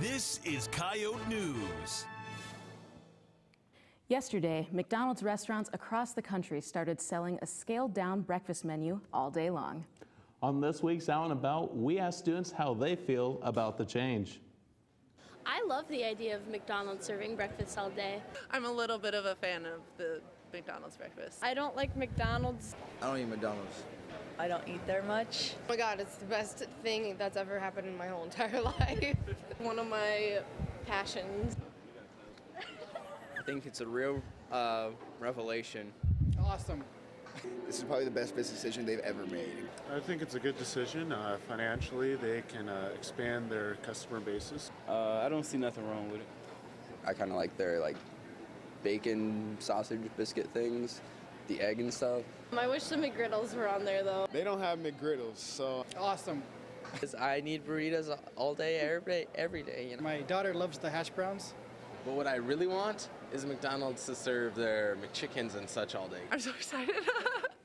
This is Coyote News. Yesterday, McDonald's restaurants across the country started selling a scaled down breakfast menu all day long. On this week's Out and About, we asked students how they feel about the change. I love the idea of McDonald's serving breakfast all day. I'm a little bit of a fan of the McDonald's breakfast. I don't like McDonald's. I don't eat McDonald's. I don't eat there much. Oh my god, it's the best thing that's ever happened in my whole entire life. One of my passions. I think it's a real uh, revelation. Awesome. This is probably the best business decision they've ever made. I think it's a good decision. Uh, financially, they can uh, expand their customer bases. Uh, I don't see nothing wrong with it. I kind of like their like bacon sausage biscuit things, the egg and stuff. Um, I wish the McGriddles were on there though. They don't have McGriddles, so awesome. Cause I need burritos all day, every day, every day. You know? My daughter loves the hash browns. But what I really want is McDonald's to serve their McChickens and such all day. I'm so excited.